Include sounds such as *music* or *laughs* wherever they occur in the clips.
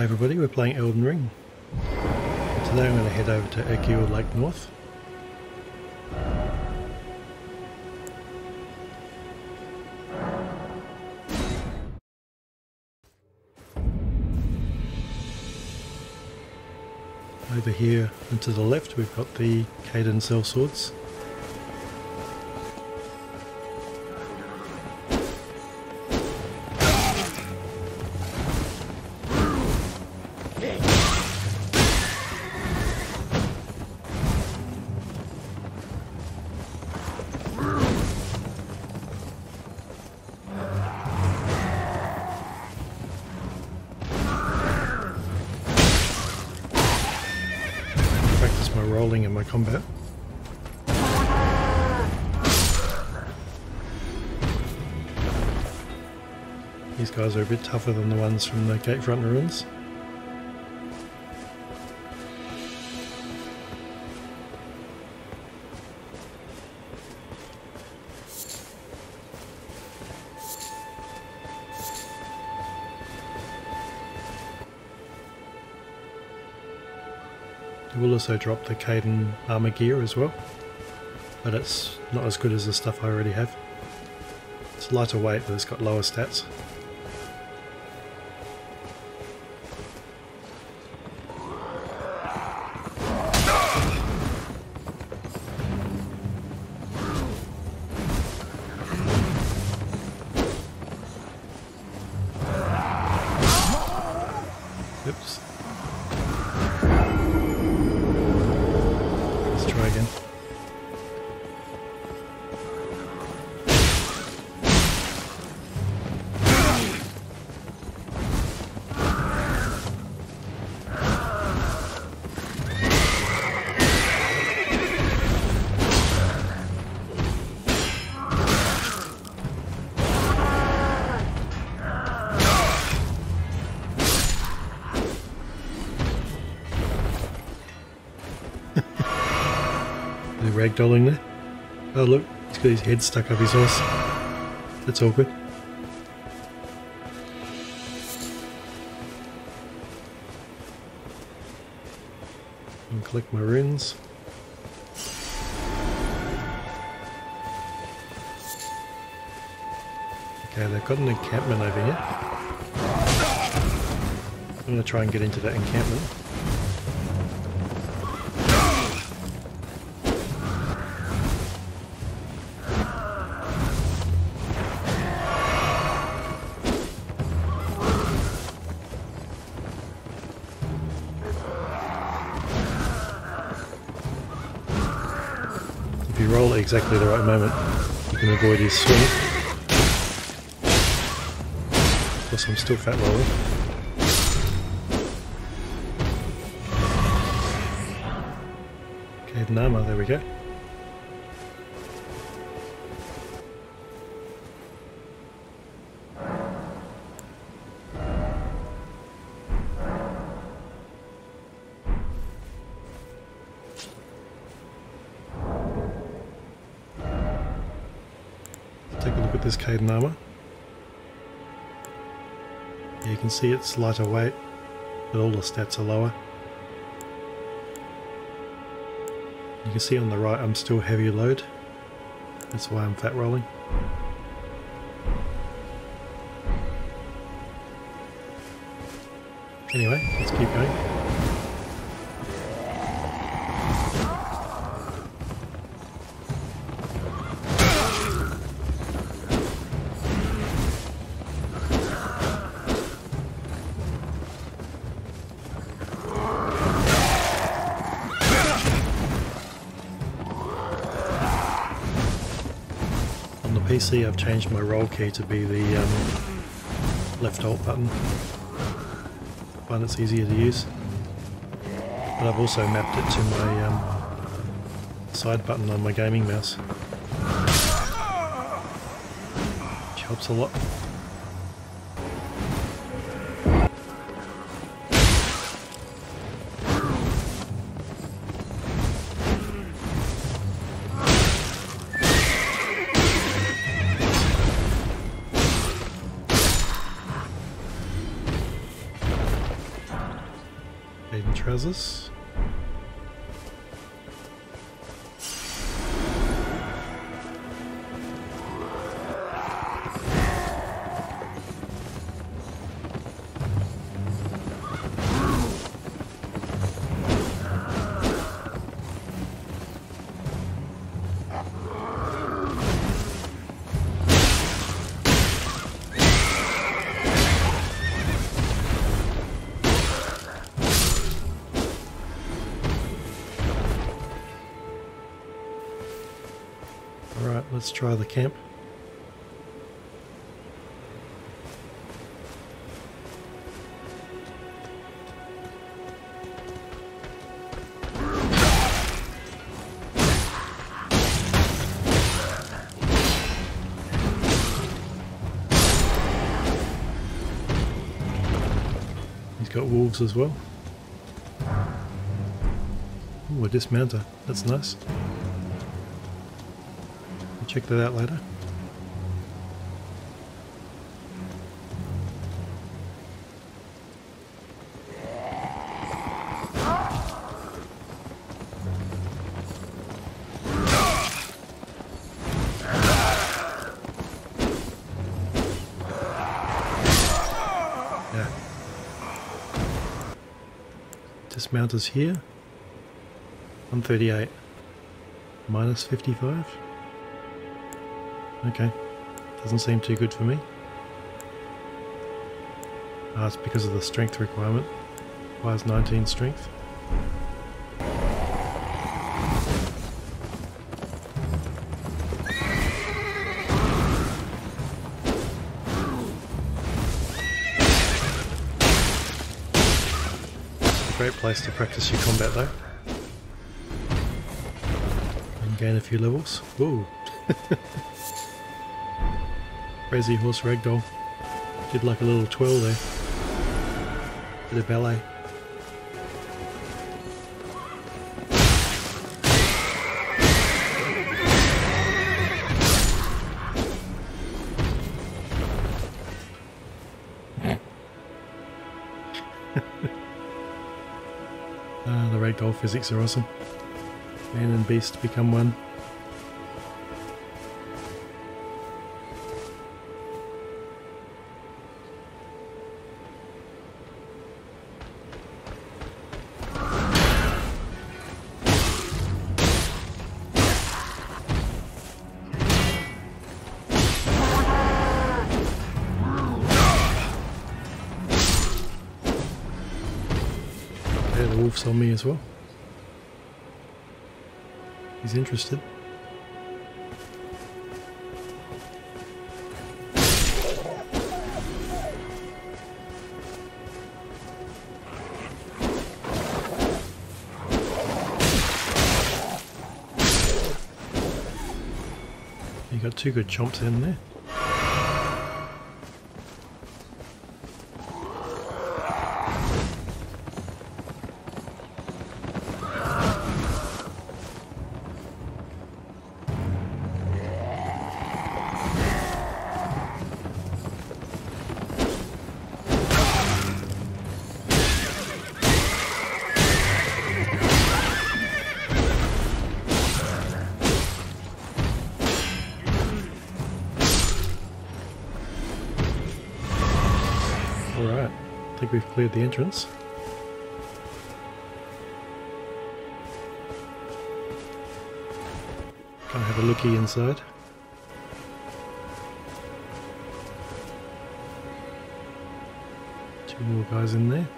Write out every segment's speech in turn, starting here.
Hi everybody, we're playing Elden Ring. Today I'm going to head over to Agheel Lake North. Over here and to the left we've got the Kaiden Sellswords. practice rolling in my combat. These guys are a bit tougher than the ones from the Gatefront ruins. Will also drop the Kaiden armor gear as well, but it's not as good as the stuff I already have. It's lighter weight, but it's got lower stats. Ragdolling there. Oh look, he's got his head stuck up his horse. That's awkward. And collect my runes. Okay, they've got an encampment over here. I'm going to try and get into that encampment. At exactly the right moment, you can avoid his swing. Of course, I'm still fat rolling. Kaiden armor, there we go. Take a look at this Kaiden armor. You can see it's lighter weight, but all the stats are lower. You can see on the right I'm still heavy load. That's why I'm fat rolling. Anyway, let's keep going. PC I've changed my roll key to be the um, left alt button. find it's easier to use. But I've also mapped it to my um, side button on my gaming mouse. Which helps a lot. Trousers. Let's try the camp. He's got wolves as well. Ooh, a dismounter. That's nice. Check that out later. Dismount is here. 138. Minus 55. Okay. Doesn't seem too good for me. Ah, it's because of the strength requirement. Requires 19 strength. Great place to practice your combat though. And gain a few levels. Ooh. *laughs* Crazy horse ragdoll. Did like a little twirl there. Bit of ballet. Ah, *laughs* the ragdoll physics are awesome. Man and beast become one. The wolf's on me as well. He's interested. You got two good chomps in there. Think we've cleared the entrance. Gonna have a looky inside. Two more guys in there.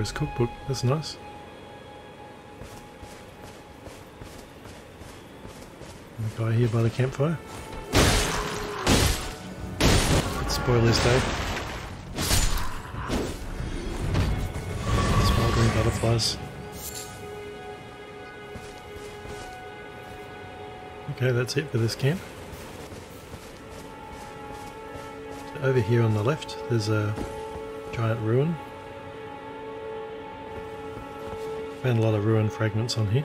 his cookbook. That's nice. The guy here by the campfire. Let's spoil his butterflies. Okay, that's it for this camp. Over here on the left, there's a giant ruin Found a lot of ruined fragments on here.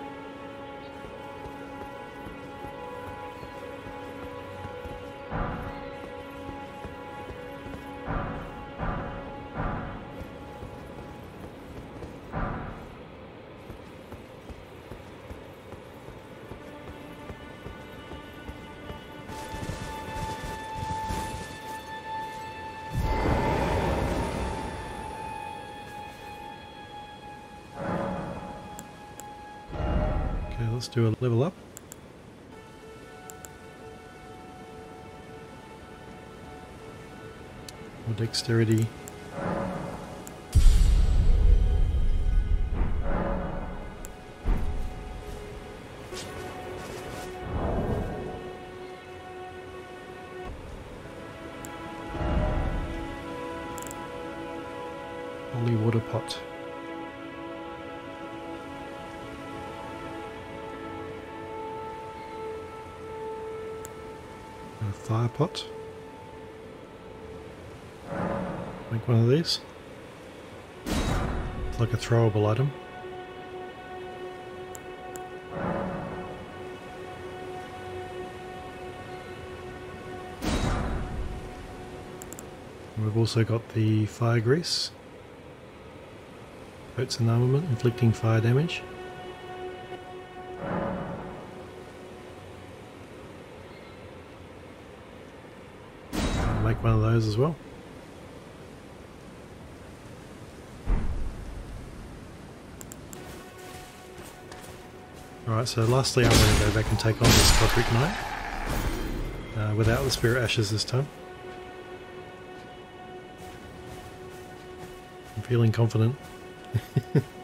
Okay, let's do a level up. More dexterity. Holy water pot. Fire pot. Make one of these. It's like a throwable item. We've also got the fire grease. Coats and armament, inflicting fire damage. Make one of those as well. Alright, so lastly I'm going to go back and take on this Godrick Knight. Uh, without the Spirit Ashes this time. I'm feeling confident. *laughs*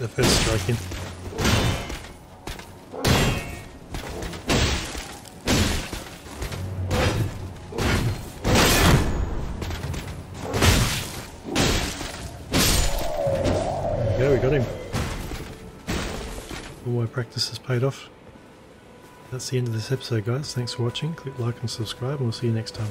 the first strike in. There we go, we got him. All my practice has paid off. That's the end of this episode guys, thanks for watching, click like and subscribe and we'll see you next time.